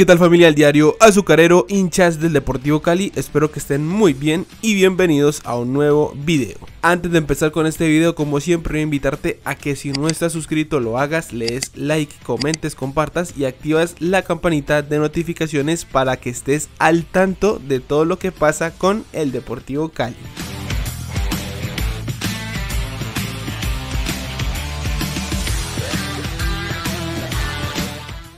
¿qué tal familia del diario azucarero, hinchas del Deportivo Cali? Espero que estén muy bien y bienvenidos a un nuevo video. Antes de empezar con este video, como siempre, voy a invitarte a que si no estás suscrito lo hagas, le des like, comentes, compartas y activas la campanita de notificaciones para que estés al tanto de todo lo que pasa con el Deportivo Cali.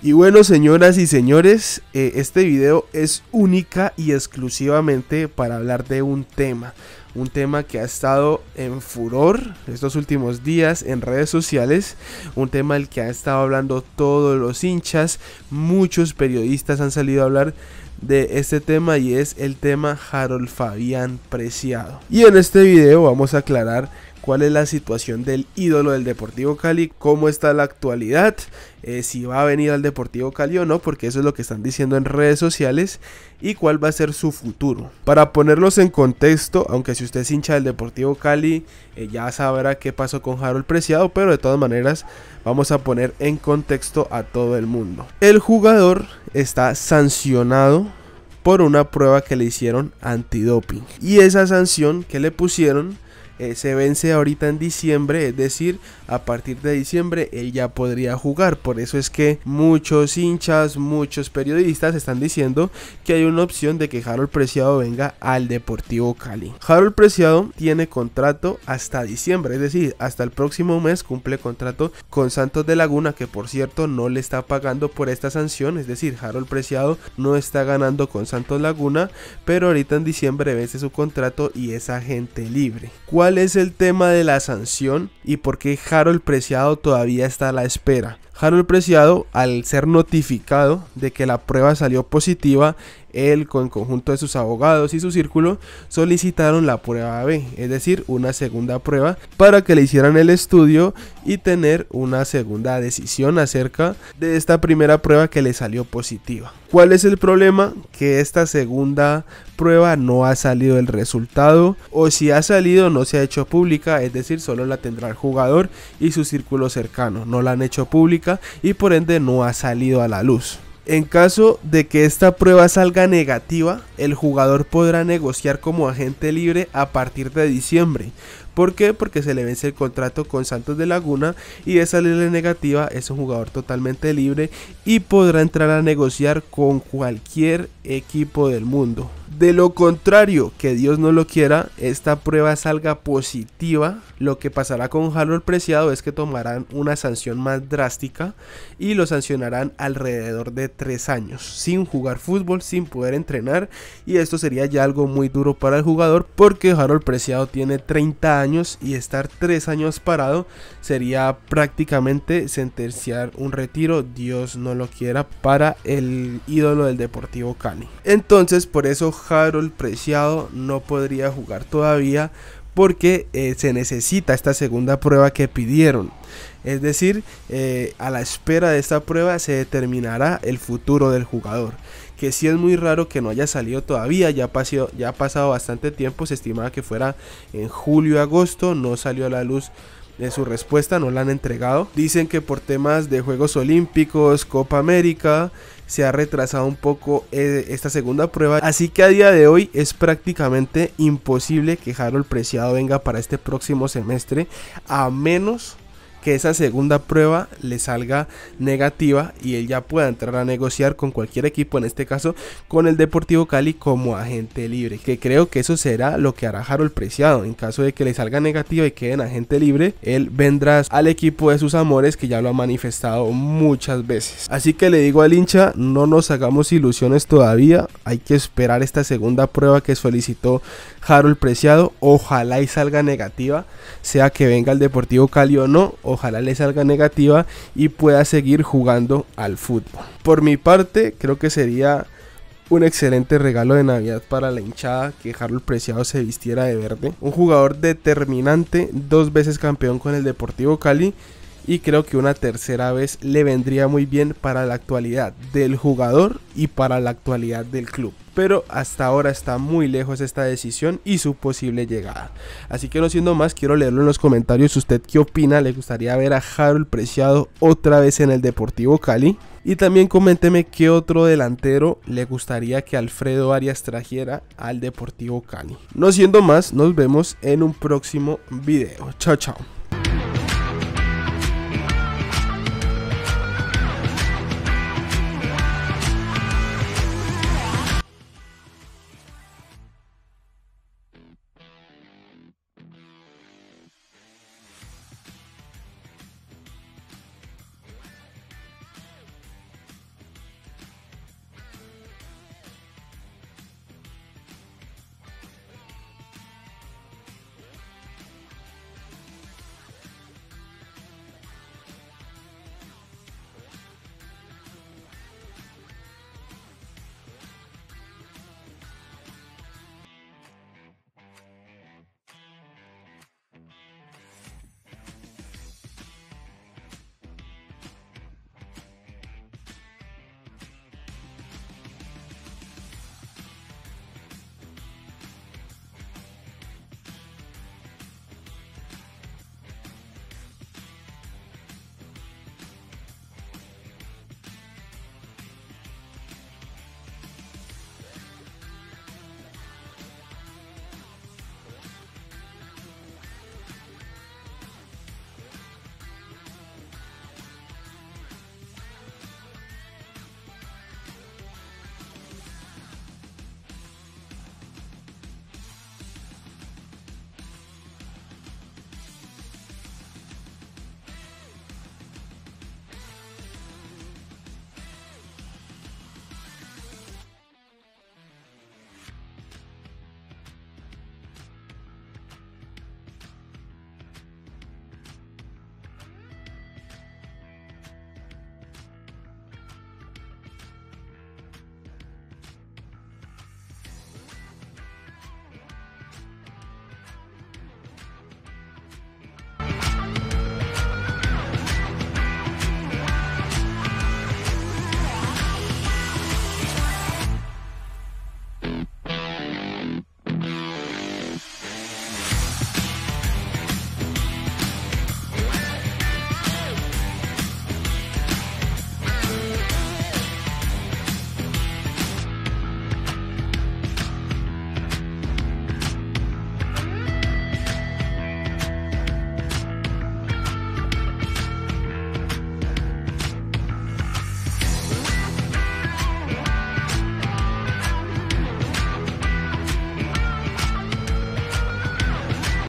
Y bueno, señoras y señores, eh, este video es única y exclusivamente para hablar de un tema. Un tema que ha estado en furor estos últimos días en redes sociales. Un tema del que han estado hablando todos los hinchas. Muchos periodistas han salido a hablar de este tema y es el tema Harold Fabián Preciado. Y en este video vamos a aclarar cuál es la situación del ídolo del Deportivo Cali, cómo está la actualidad, eh, si va a venir al Deportivo Cali o no, porque eso es lo que están diciendo en redes sociales, y cuál va a ser su futuro. Para ponerlos en contexto, aunque si usted es hincha del Deportivo Cali, eh, ya sabrá qué pasó con Harold Preciado, pero de todas maneras vamos a poner en contexto a todo el mundo. El jugador está sancionado por una prueba que le hicieron antidoping. Y esa sanción que le pusieron eh, se vence ahorita en diciembre, es decir, a partir de diciembre él ya podría jugar. Por eso es que muchos hinchas, muchos periodistas están diciendo que hay una opción de que Harold Preciado venga al Deportivo Cali. Harold Preciado tiene contrato hasta diciembre, es decir, hasta el próximo mes cumple contrato con Santos de Laguna, que por cierto no le está pagando por esta sanción, es decir, Harold Preciado no está ganando con Santos Laguna, pero ahorita en diciembre vence su contrato y es agente libre. ¿Cuál es el tema de la sanción y por qué Harold Preciado todavía está a la espera. Harold Preciado, al ser notificado de que la prueba salió positiva, él con conjunto de sus abogados y su círculo solicitaron la prueba B, es decir, una segunda prueba para que le hicieran el estudio y tener una segunda decisión acerca de esta primera prueba que le salió positiva. ¿Cuál es el problema? Que esta segunda prueba no ha salido el resultado o si ha salido no se ha hecho pública, es decir, solo la tendrá el jugador y su círculo cercano, no la han hecho pública y por ende no ha salido a la luz. En caso de que esta prueba salga negativa, el jugador podrá negociar como agente libre a partir de diciembre. ¿Por qué? Porque se le vence el contrato con Santos de Laguna y de salirle negativa es un jugador totalmente libre y podrá entrar a negociar con cualquier equipo del mundo. De lo contrario, que Dios no lo quiera, esta prueba salga positiva, lo que pasará con Harold Preciado es que tomarán una sanción más drástica y lo sancionarán alrededor de tres años, sin jugar fútbol, sin poder entrenar y esto sería ya algo muy duro para el jugador porque Harold Preciado tiene 30 años y estar tres años parado sería prácticamente sentenciar un retiro, Dios no lo quiera, para el ídolo del Deportivo Cali. Entonces por eso Harold Preciado no podría jugar todavía porque eh, se necesita esta segunda prueba que pidieron. Es decir, eh, a la espera de esta prueba se determinará el futuro del jugador. Que si es muy raro que no haya salido todavía, ya, ya ha pasado bastante tiempo, se estimaba que fuera en julio-agosto, no salió a la luz de su respuesta, no la han entregado. Dicen que por temas de Juegos Olímpicos, Copa América, se ha retrasado un poco eh, esta segunda prueba. Así que a día de hoy es prácticamente imposible que Harold Preciado venga para este próximo semestre, a menos que esa segunda prueba le salga negativa y él ya pueda entrar a negociar con cualquier equipo, en este caso con el Deportivo Cali como agente libre, que creo que eso será lo que hará Harold Preciado, en caso de que le salga negativa y quede en agente libre, él vendrá al equipo de sus amores que ya lo ha manifestado muchas veces. Así que le digo al hincha, no nos hagamos ilusiones todavía, hay que esperar esta segunda prueba que solicitó Harold Preciado, ojalá y salga negativa, sea que venga el Deportivo Cali o no, ojalá le salga negativa y pueda seguir jugando al fútbol. Por mi parte, creo que sería un excelente regalo de Navidad para la hinchada que Harold Preciado se vistiera de verde. Un jugador determinante, dos veces campeón con el Deportivo Cali y creo que una tercera vez le vendría muy bien para la actualidad del jugador y para la actualidad del club. Pero hasta ahora está muy lejos esta decisión y su posible llegada. Así que no siendo más, quiero leerlo en los comentarios. ¿Usted qué opina? ¿Le gustaría ver a Harold Preciado otra vez en el Deportivo Cali? Y también coménteme qué otro delantero le gustaría que Alfredo Arias trajera al Deportivo Cali. No siendo más, nos vemos en un próximo video. Chao, chao.